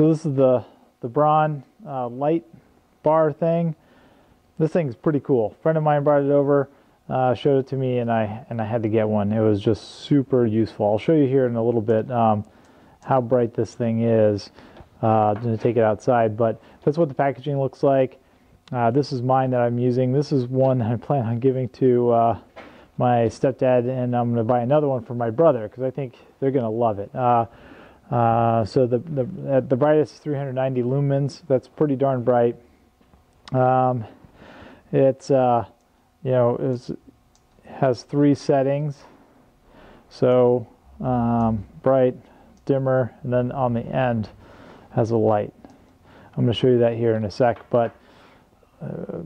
So this is the, the Braun uh, light bar thing. This thing's pretty cool. A friend of mine brought it over, uh, showed it to me, and I and I had to get one. It was just super useful. I'll show you here in a little bit um, how bright this thing is. Uh, to take it outside, but that's what the packaging looks like. Uh, this is mine that I'm using. This is one that I plan on giving to uh, my stepdad, and I'm going to buy another one for my brother because I think they're going to love it. Uh, so the the the brightest 390 lumens. That's pretty darn bright. Um, it's uh, you know is has three settings. So um, bright, dimmer, and then on the end has a light. I'm going to show you that here in a sec, but uh,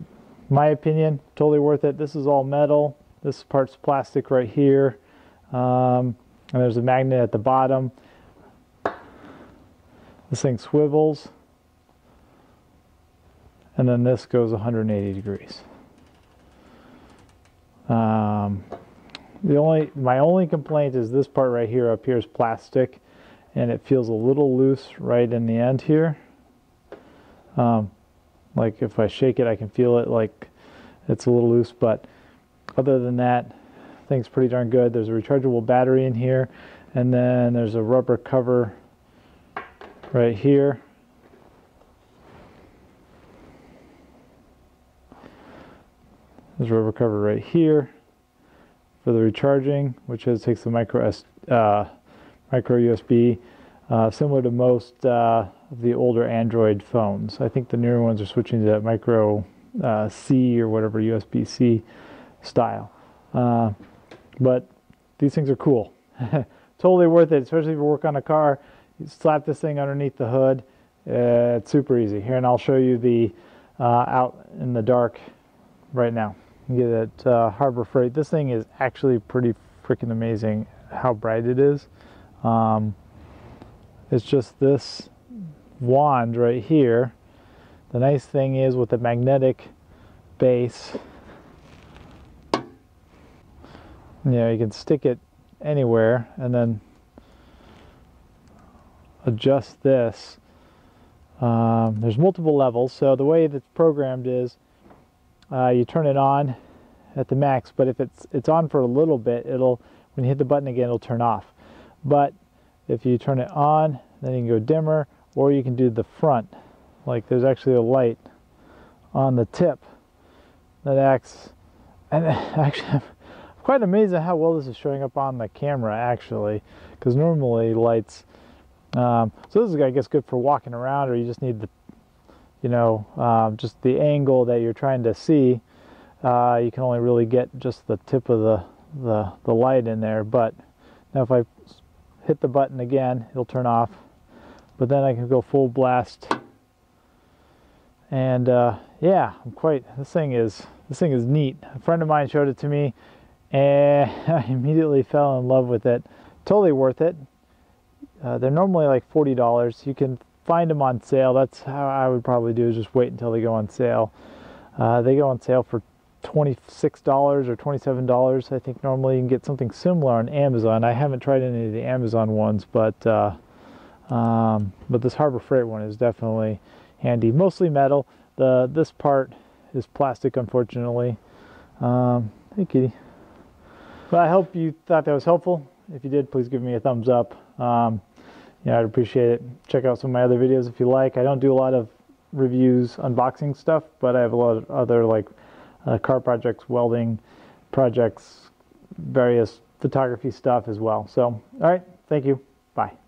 my opinion, totally worth it. This is all metal. This part's plastic right here. Um, and there's a magnet at the bottom. This thing swivels. And then this goes 180 degrees. Um, the only my only complaint is this part right here up here is plastic and it feels a little loose right in the end here. Um, like if I shake it I can feel it like it's a little loose but other than that thing's pretty darn good. There's a rechargeable battery in here and then there's a rubber cover right here. There's rubber cover right here for the recharging, which is, takes the micro S, uh, micro USB, uh, similar to most uh, of the older Android phones. I think the newer ones are switching to that micro uh, C or whatever USB C style. Uh, but these things are cool. totally worth it, especially if you work on a car. You slap this thing underneath the hood. Uh, it's super easy. Here, and I'll show you the uh, out in the dark right now. You get it uh, Harbor Freight. This thing is actually pretty freaking amazing how bright it is. Um, it's just this wand right here. The nice thing is with the magnetic base, you know, you can stick it anywhere and then adjust this. Um, there's multiple levels, so the way that's programmed is uh, you turn it on at the max, but if it's it's on for a little bit, it'll when you hit the button again, it'll turn off. But if you turn it on, then you can go dimmer, or you can do the front. Like there's actually a light on the tip that acts, and actually quite amazed at how well this is showing up on the camera actually, because normally lights um, so this is, I guess, good for walking around, or you just need the, you know, um, just the angle that you're trying to see. Uh, you can only really get just the tip of the, the, the light in there. But now if I hit the button again, it'll turn off. But then I can go full blast. And uh, yeah, I'm quite. This thing is this thing is neat. A friend of mine showed it to me, and I immediately fell in love with it. Totally worth it. Uh, they're normally like $40. You can find them on sale. That's how I would probably do is just wait until they go on sale. Uh, they go on sale for $26 or $27. I think normally you can get something similar on Amazon. I haven't tried any of the Amazon ones, but uh, um, but this Harbor Freight one is definitely handy. Mostly metal. The This part is plastic, unfortunately. Um, hey, kitty. But I hope you thought that was helpful. If you did, please give me a thumbs up. Um, yeah, I'd appreciate it. Check out some of my other videos if you like. I don't do a lot of reviews, unboxing stuff, but I have a lot of other like uh, car projects, welding projects, various photography stuff as well. So, all right, thank you. Bye.